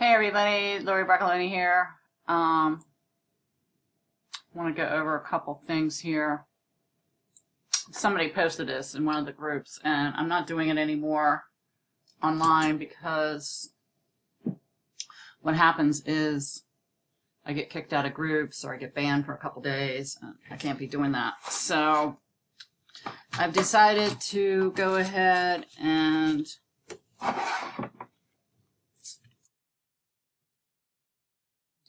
Hey everybody, Lorrie Bracaloni here. Um, want to go over a couple things here. Somebody posted this in one of the groups, and I'm not doing it anymore online because what happens is I get kicked out of groups or I get banned for a couple days. I can't be doing that. So I've decided to go ahead and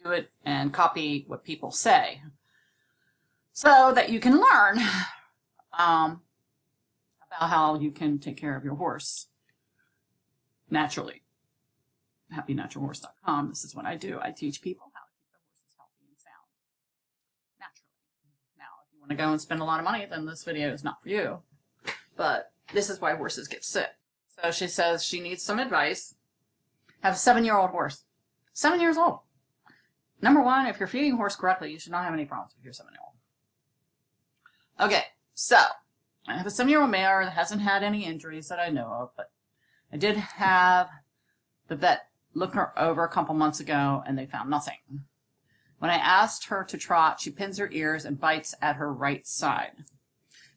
do it and copy what people say so that you can learn um, about how you can take care of your horse naturally. HappyNaturalHorse.com. This is what I do. I teach people how to keep their horses healthy and sound naturally. Now, if you want to go and spend a lot of money, then this video is not for you. But this is why horses get sick. So she says she needs some advice. Have a seven-year-old horse. Seven years old. Number one, if you're feeding a horse correctly, you should not have any problems with your seven-year-old. Okay, so I have a seven-year-old mare that hasn't had any injuries that I know of, but I did have the vet look her over a couple months ago and they found nothing. When I asked her to trot, she pins her ears and bites at her right side.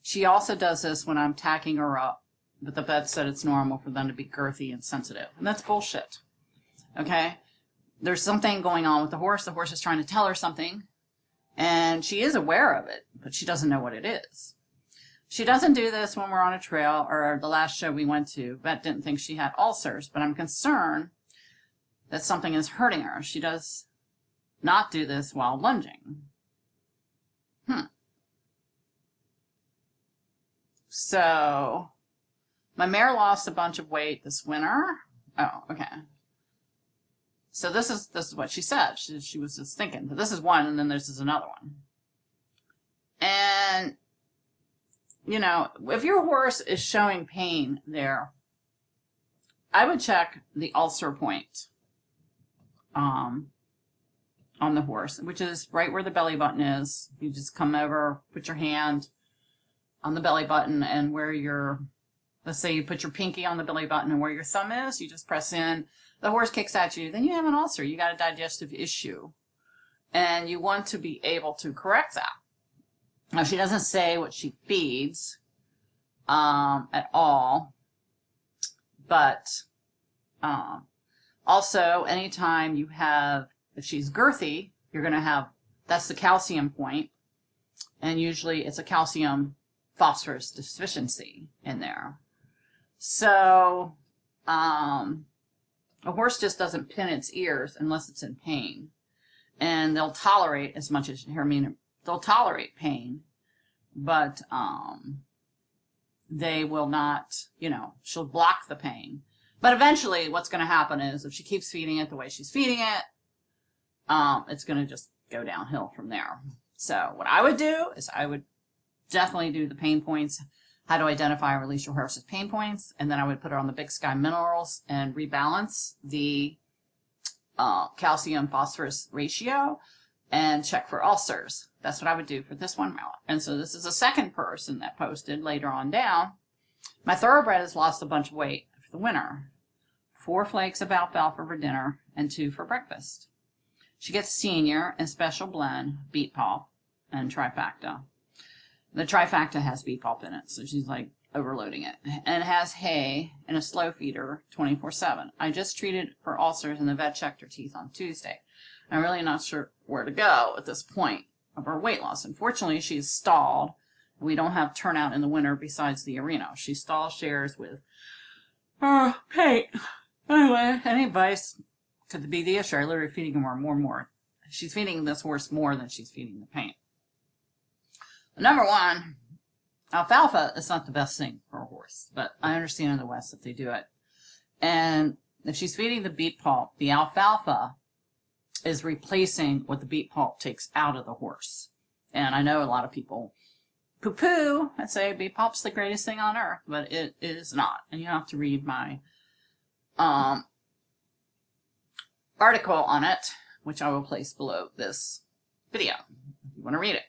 She also does this when I'm tacking her up, but the vet said it's normal for them to be girthy and sensitive. And that's bullshit. Okay? There's something going on with the horse. The horse is trying to tell her something, and she is aware of it, but she doesn't know what it is. She doesn't do this when we're on a trail or the last show we went to. Vet didn't think she had ulcers, but I'm concerned that something is hurting her. She does not do this while lunging. Hmm. So, my mare lost a bunch of weight this winter. Oh, okay. So this is this is what she said. She, she was just thinking. But this is one, and then this is another one. And you know, if your horse is showing pain there, I would check the ulcer point um, on the horse, which is right where the belly button is. You just come over, put your hand on the belly button, and where your, let's say you put your pinky on the belly button and where your thumb is, you just press in. The horse kicks at you, then you have an ulcer. You got a digestive issue. And you want to be able to correct that. Now, she doesn't say what she feeds um, at all, but um, also, anytime you have, if she's girthy, you're going to have, that's the calcium point, and usually it's a calcium phosphorus deficiency in there. So, um, a horse just doesn't pin its ears unless it's in pain. And they'll tolerate as much as, I mean, they'll tolerate pain, but um, they will not, you know, she'll block the pain. But eventually, what's going to happen is if she keeps feeding it the way she's feeding it, um, it's going to just go downhill from there. So what I would do is I would definitely do the pain points, how to identify and release your horse's pain points, and then I would put her on the Big Sky Minerals and rebalance the uh, calcium phosphorus ratio and check for ulcers. That's what I would do for this one mallet. And so this is a second person that posted later on down. My thoroughbred has lost a bunch of weight for the winter. Four flakes of alfalfa for dinner and two for breakfast. She gets senior and special blend, beet pulp, and trifecta. The trifecta has pulp in it, so she's like overloading it. And it has hay and a slow feeder 24-7. I just treated for ulcers and the vet checked her teeth on Tuesday. I'm really not sure where to go at this point of her weight loss. Unfortunately, she's stalled. We don't have turnout in the winter besides the arena. She stall shares with her Pate. Anyway, any advice? Could be the issue. I literally feeding her more and more. She's feeding this horse more than she's feeding the paint. Number one, alfalfa is not the best thing for a horse, but I understand in the West that they do it. And if she's feeding the beet pulp, the alfalfa is replacing what the beet pulp takes out of the horse. And I know a lot of people poo-poo and say beet pulp's the greatest thing on earth, but it is not. And you have to read my um, article on it, which I will place below this video if you want to read it.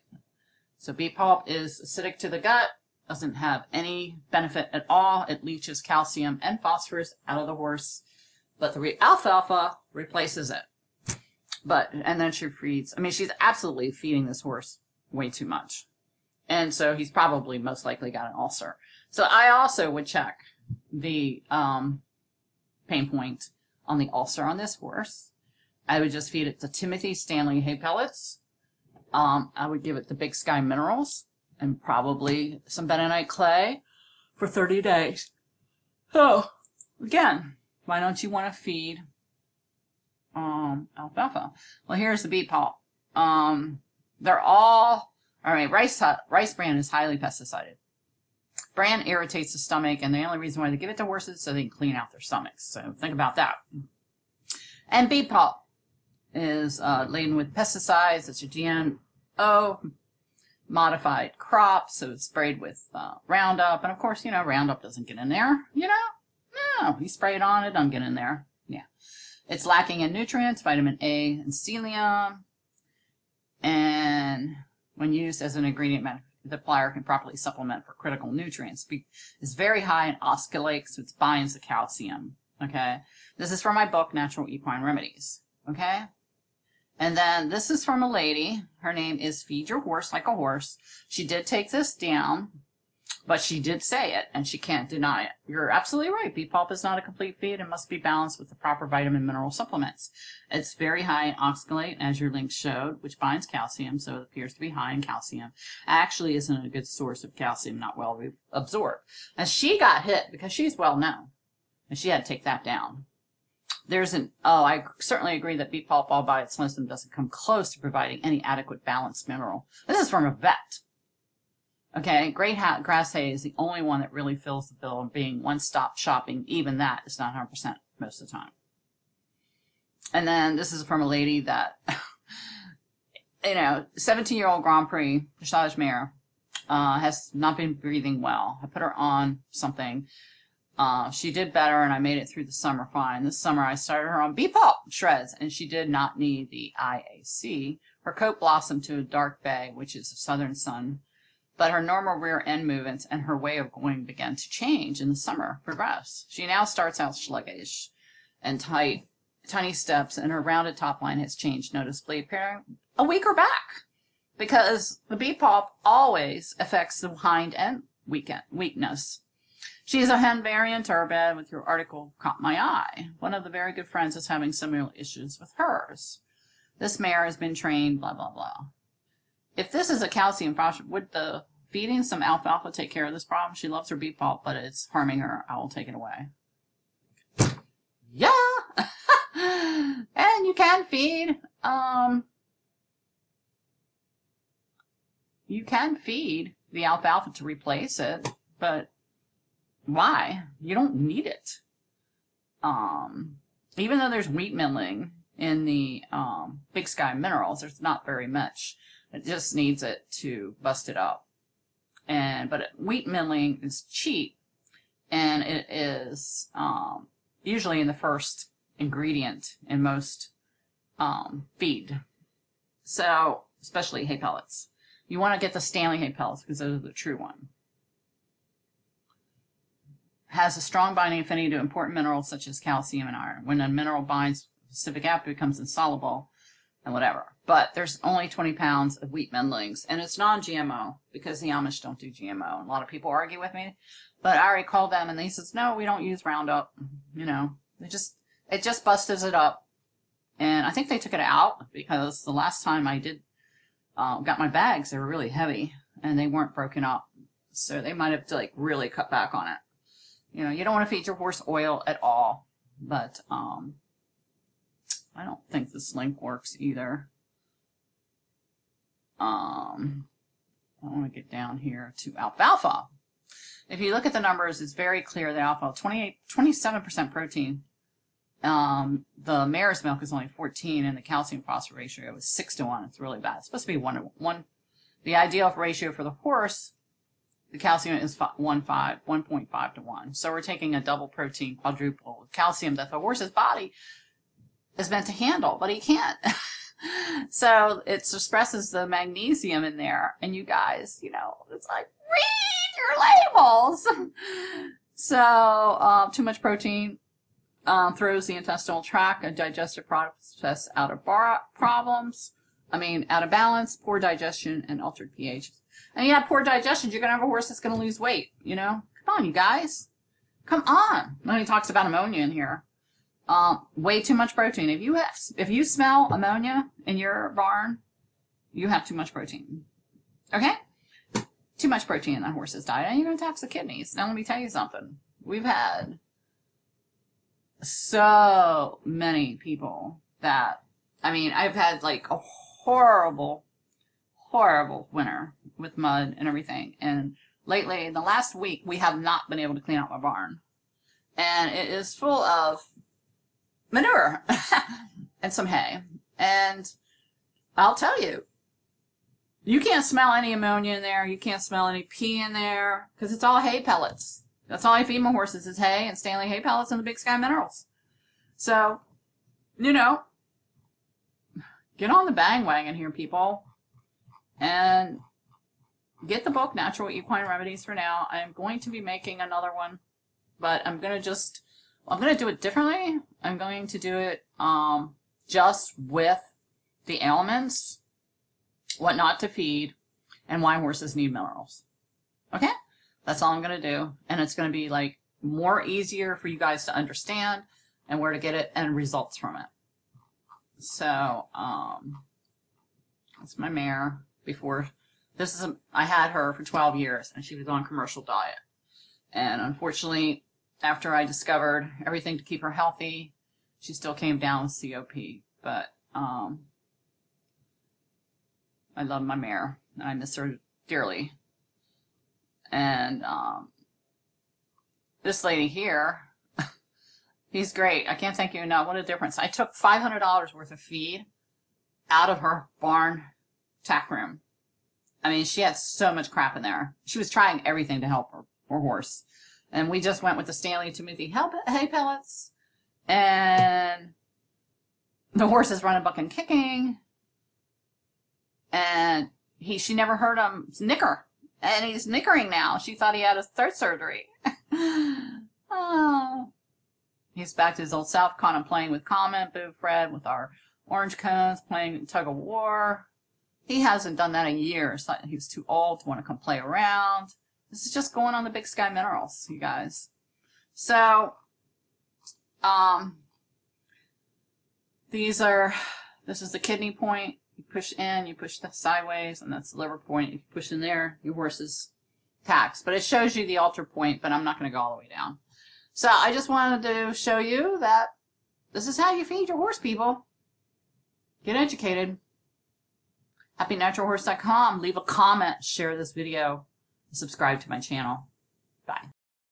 So beet pulp is acidic to the gut, doesn't have any benefit at all. It leaches calcium and phosphorus out of the horse but the alfalfa replaces it. But and then she feeds. I mean, she's absolutely feeding this horse way too much, and so he's probably most likely got an ulcer. So I also would check the um, pain point on the ulcer on this horse. I would just feed it the Timothy Standlee hay pellets. Um, I would give it the Big Sky minerals and probably some bentonite clay for 30 days. So, again, why don't you want to feed um, alfalfa? Well, here's the beet pulp. Um, they're all, all right, rice, rice bran is highly pesticided. Bran irritates the stomach, and the only reason why they give it to horses is so they can clean out their stomachs. So think about that. And beet pulp is uh, laden with pesticides. It's a GMO modified crop, so it's sprayed with uh, Roundup. And of course, you know, Roundup doesn't get in there, you know? No, you spray it on, it doesn't get in there. Yeah. It's lacking in nutrients, vitamin A and selenium. And when used as an ingredient, the plier can properly supplement for critical nutrients. It's very high in oxalate, so it binds the calcium. Okay. This is from my book, Natural Equine Remedies. Okay. And then this is from a lady. Her name is Feed Your Horse Like a Horse. She did take this down, but she did say it, and she can't deny it. You're absolutely right. Beet pulp is not a complete feed and must be balanced with the proper vitamin mineral supplements. It's very high in oxalate, as your link showed, which binds calcium, so it appears to be high in calcium. Actually isn't a good source of calcium, not well absorbed. And she got hit because she's well known, and she had to take that down there's an oh i certainly agree that beet pulp all by its lonesome doesn't come close to providing any adequate balanced mineral this is from a vet. Okay great hat grass hay is the only one that really fills the bill being one-stop shopping. Even that is not 100% most of the time. And then this is from a lady that you know 17 year old grand prix dressage mare uh, has not been breathing well. I put her on something uh, she did better, and I made it through the summer fine. This summer, I started her on pulp shreds, and she did not need the IAC. Her coat blossomed to a dark bay, which is a southern sun, but her normal rear end movements and her way of going began to change in the summer progress. She now starts out sluggish and tight, tiny steps, and her rounded top line has changed noticeably, appearing a weaker back because the pulp always affects the hind end weakness. She's a hen variant turbid with your article caught my eye. One of the very good friends is having similar issues with hers. This mare has been trained, blah, blah, blah. If this is a calcium problem, would the feeding some alfalfa take care of this problem? She loves her beet pulp, but it's harming her. I will take it away. Yeah! and you can feed, um, you can feed the alfalfa to replace it, but why? You don't need it. Um, even though there's wheat middlings in the um, Big Sky Minerals, there's not very much. It just needs it to bust it up. And but wheat middlings is cheap, and it is um, usually in the first ingredient in most um, feed. So especially hay pellets, you want to get the Standlee hay pellets because those are the true one has a strong binding affinity to important minerals such as calcium and iron. When a mineral binds specific app, it becomes insoluble and whatever. But there's only 20 pounds of wheat middlings, and it's non-GMO because the Amish don't do GMO. A lot of people argue with me, but I already called them, and they says no, we don't use Roundup. You know, they just it just busted it up, and I think they took it out because the last time I did uh, got my bags, they were really heavy and they weren't broken up, so they might have to like really cut back on it. You know, you don't want to feed your horse oil at all, but um, I don't think this link works either. Um, I want to get down here to alfalfa. If you look at the numbers, it's very clear that alfalfa, 28, 27% protein. Um, the mare's milk is only 14 and the calcium phosphorus ratio is 6 to 1. It's really bad. It's supposed to be 1 to 1. The ideal ratio for the horse the calcium is 1, 5, 1.5 to 1. So we're taking a double protein quadruple calcium that the horse's body is meant to handle, but he can't. so it suppresses the magnesium in there. And you guys, you know, it's like, read your labels. so uh, too much protein um, throws the intestinal tract and digestive process out of bar- problems. I mean, out of balance, poor digestion, and altered pH. And you have poor digestion, you're going to have a horse that's going to lose weight, you know? Come on, you guys. Come on. When he talks about ammonia in here. Um, way too much protein. If you have, if you smell ammonia in your barn, you have too much protein. Okay? Too much protein in that horse's diet, and you're going to tax the kidneys. Now, let me tell you something. We've had so many people that, I mean, I've had like a horrible, horrible winter with mud and everything. And lately, in the last week, we have not been able to clean out my barn. And it is full of manure and some hay. And I'll tell you, you can't smell any ammonia in there. You can't smell any pee in there because it's all hay pellets. That's all I feed my horses is hay and Standlee hay pellets and the Big Sky minerals. So, you know, get on the bang wagon here, people, and get the book Natural Equine Remedies for now. I'm going to be making another one, but I'm going to just, I'm going to do it differently. I'm going to do it um, just with the ailments, what not to feed, and why horses need minerals. Okay? That's all I'm going to do. And it's going to be like more easier for you guys to understand and where to get it and results from it. So, um, that's my mare before this is, a, I had her for 12 years and she was on commercial diet. And unfortunately, after I discovered everything to keep her healthy, she still came down with COP. But, um, I love my mare and I miss her dearly. And um, this lady here, he's great. I can't thank you enough. What a difference. I took $500 worth of feed out of her barn tack room. I mean, she had so much crap in there. She was trying everything to help her, her horse. And we just went with the Standlee Timothy hay pellets. And the horse is running, bucking, kicking. And he, she never heard him snicker. and he's snickering now. She thought he had a throat surgery. oh. He's back to his old self, of playing with Comment, Boo Fred, with our orange cones, playing tug of war. He hasn't done that in years. He was too old to want to come play around. This is just going on the Big Sky Minerals, you guys. So, um, these are, this is the kidney point. You push in, you push the sideways, and that's the liver point. You push in there, your horse is taxed. But it shows you the ulcer point, but I'm not going to go all the way down. So I just wanted to show you that this is how you feed your horse, people. Get educated. HappyNaturalHorse.com. Leave a comment, share this video, subscribe to my channel. Bye.